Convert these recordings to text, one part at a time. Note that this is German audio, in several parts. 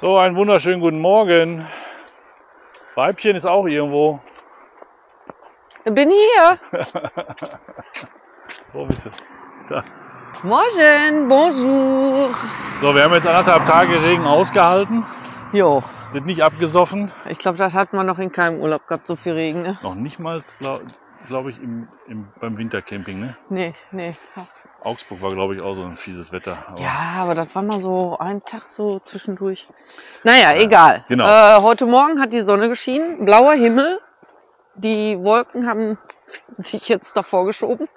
So, einen wunderschönen guten Morgen. Weibchen ist auch irgendwo. Bin hier. Wo bist du? Da. Morgen, bonjour. So, wir haben jetzt anderthalb Tage Regen ausgehalten, Jo, sind nicht abgesoffen. ich glaube, das hat man noch in keinem Urlaub gehabt, so viel Regen. Ne? Noch nicht mal, glaube glaub ich, im, im, beim Wintercamping. Ne? Nee, nee. Augsburg war, glaube ich, auch so ein fieses Wetter. Aber Ja, aber das war mal so ein Tag so zwischendurch. Naja, egal. genau. Äh, heute Morgen hat die Sonne geschienen, blauer Himmel. Die Wolken haben sich jetzt davor geschoben.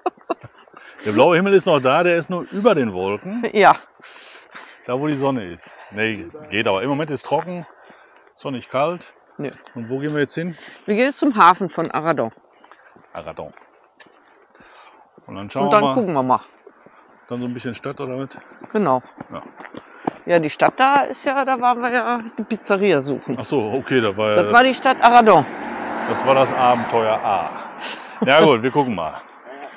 Der blaue Himmel ist noch da, der ist nur über den Wolken, Ja, da wo die Sonne ist. Nee, geht aber. Im Moment ist trocken, sonnig kalt. Nö. Und wo gehen wir jetzt hin? wir gehen jetzt zum Hafen von Aradon. Aradon. Und dann schauen Und dann wir mal, gucken wir mal. Dann so ein bisschen Stadt oder was? Genau. Ja. Ja, die Stadt da ist ja, da waren wir ja die Pizzeria suchen. Ach so, okay, da war, Das war die Stadt Aradon. das war das Abenteuer A. Ja gut, wir gucken mal.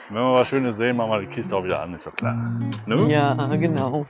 Wenn wir was Schönes sehen, machen wir die Kiste auch wieder an, ist doch klar. Ne? Ja, genau.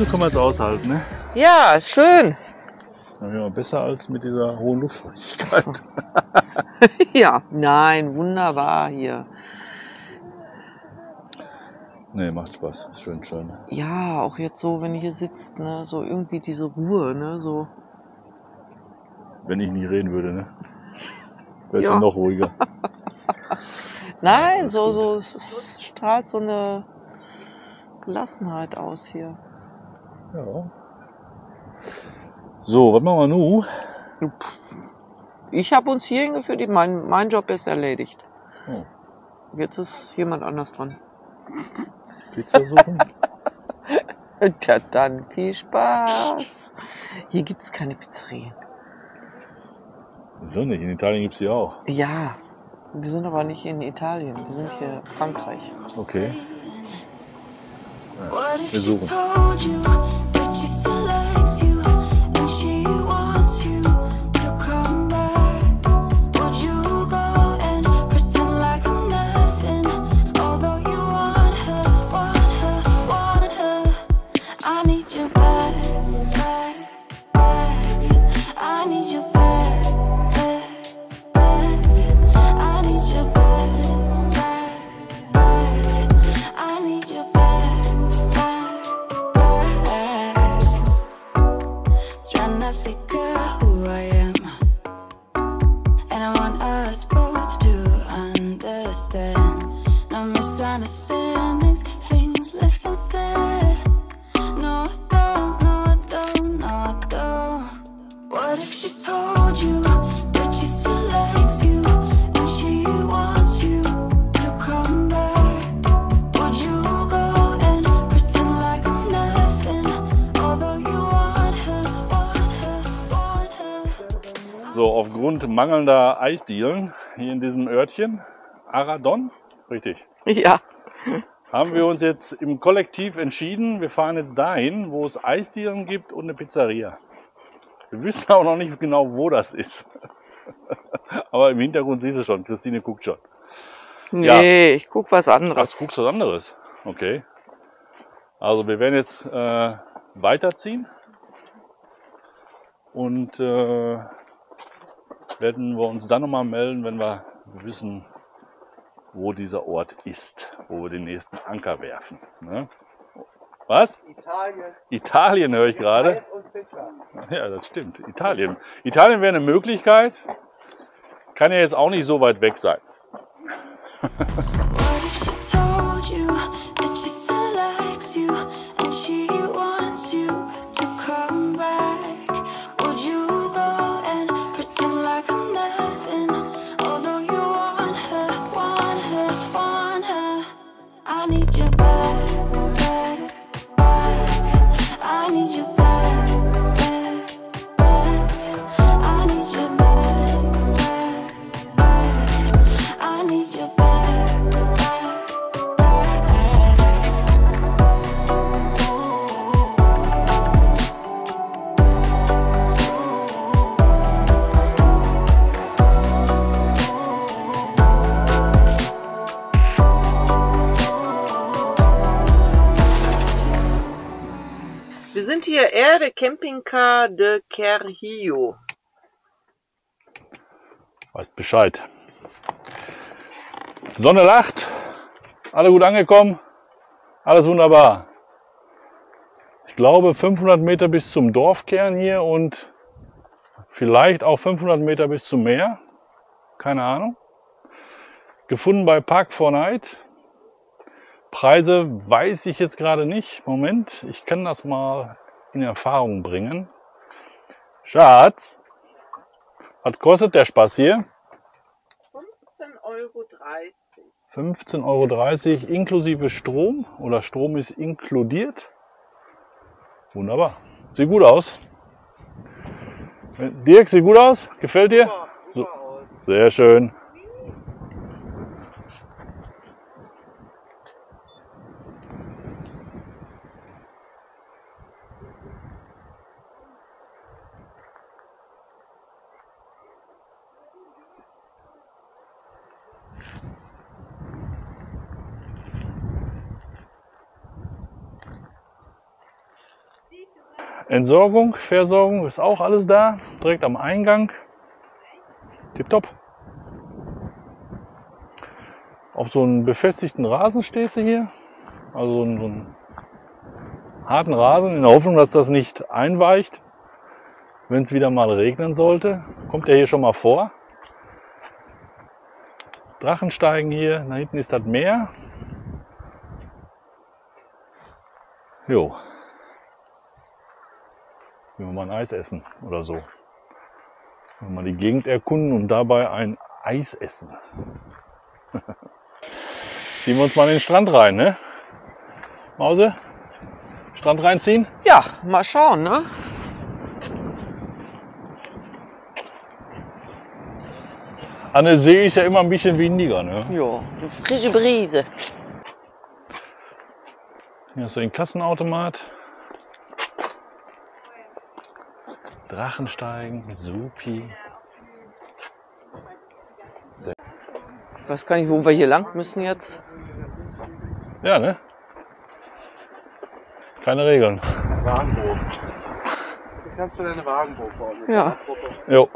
So kann man es aushalten, ne? Ja, schön. Ja, besser als mit dieser hohen Luftfeuchtigkeit. Ja, nein, wunderbar hier. Nee, macht Spaß. Ist schön, schön. Ja, auch jetzt so, wenn ihr hier sitzt, ne, so irgendwie diese Ruhe, ne, so. Wenn ich nie reden würde, ne? Wäre es Ja. ja noch ruhiger. Nein, alles so, gut. so, es strahlt so eine Gelassenheit aus hier. Ja. So, was machen wir nun? Ich habe uns hier hingeführt, mein, mein Job ist erledigt. Oh, Jetzt ist jemand anders dran. Pizza suchen? Ja, dann viel Spaß. Hier gibt's keine Pizzeria. Wieso nicht? In Italien gibt's die auch. Ja, wir sind aber nicht in Italien, wir sind hier in Frankreich. Okay. If Wir suchen. Aufgrund mangelnder Eisdielen hier in diesem Örtchen, Aradon, richtig, Ja. haben wir uns jetzt im Kollektiv entschieden, wir fahren jetzt dahin, wo es Eisdielen gibt und eine Pizzeria. Wir wissen auch noch nicht genau, wo das ist. Aber im Hintergrund siehst du schon, Christine guckt schon. Nee, ich guck was Ach, anderes. du guckst was anderes. Okay. Also wir werden jetzt äh, weiterziehen und äh, werden wir uns dann nochmal melden, wenn wir wissen, wo dieser Ort ist, wo wir den nächsten Anker werfen. Ne? Was? Italien, Italien höre ich gerade. Eis und Pizza. Ja, das stimmt. Italien. Italien wäre eine Möglichkeit. Kann ja jetzt auch nicht so weit weg sein. Wir sind hier Erde Campingcar de Kerhio. Weißt Bescheid. Sonne lacht. Alle gut angekommen. Alles wunderbar. Ich glaube 500 Meter bis zum Dorfkern hier und vielleicht auch 500 Meter bis zum Meer. Keine Ahnung. Gefunden bei Park 4 Night. Preise weiß ich jetzt gerade nicht. Moment, ich kann das mal in Erfahrung bringen. Schatz, was kostet der Spaß hier? 15,30 Euro. 15,30 Euro inklusive Strom oder Strom ist inkludiert. Wunderbar. Sieht gut aus. Dirk, sieht gut aus? Gefällt dir? So. Super aus. Sehr schön. Entsorgung, Versorgung ist auch alles da, direkt am Eingang. Tipptopp. Auf so einen befestigten Rasen stehst du hier. Also so einen, harten Rasen in der Hoffnung, dass das nicht einweicht, wenn es wieder mal regnen sollte. Kommt ja hier schon mal vor. Drachensteigen hier, da hinten ist das Meer. Jo. Wenn wir mal ein Eis essen oder so. Wenn wir mal die Gegend erkunden und dabei ein Eis essen. Ziehen wir uns mal in den Strand rein, ne? Mause? Strand reinziehen? Ja, mal schauen, ne? An der See ist ja immer ein bisschen windiger, ne? Ja, eine frische Brise. Hier hast du den Kassenautomat. Drachensteigen, Supi. Ich weiß gar nicht, wo wir hier lang müssen jetzt. Ja, ne? Keine Regeln. Wagenburg. Wie kannst du deine Wagenburg bauen? Ja. Jo.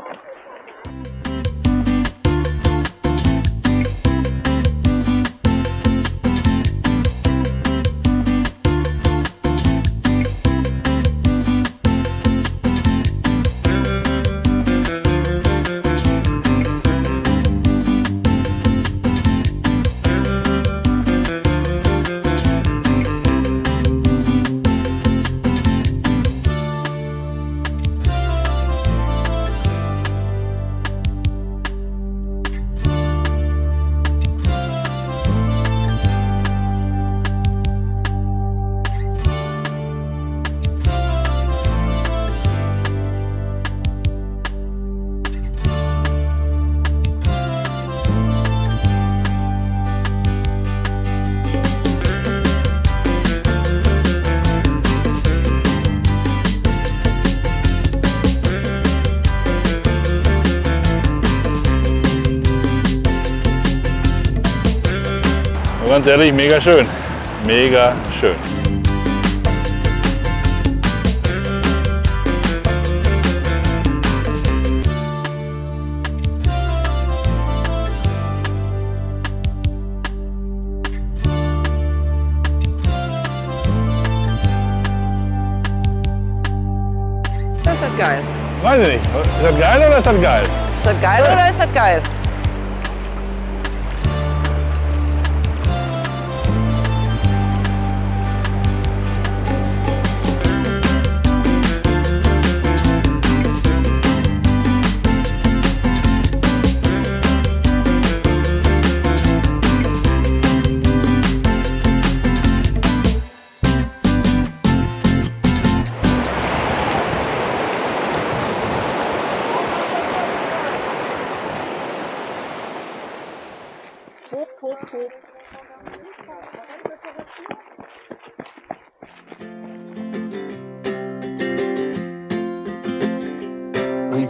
Ganz ehrlich, mega schön. Mega schön. Das ist das geil. Weiß ich nicht. Ist das geil oder ist das geil? Ist das geil oder ist das geil?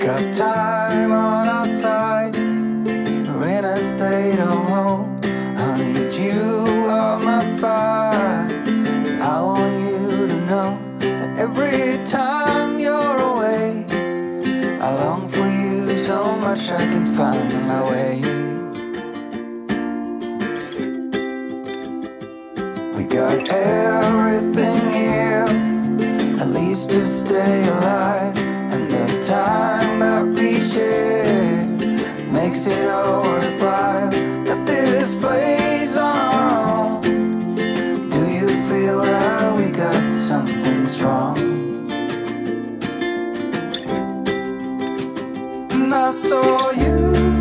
Got time on our side. We're in a state of hope. I need you on my fire. I want you to know that every time you're away, I long for you so much I can find my way. We got everything here, at least to stay alive. And the time makes it all worthwhile. Got this place on our own. Do you feel that we got something strong? And I saw you.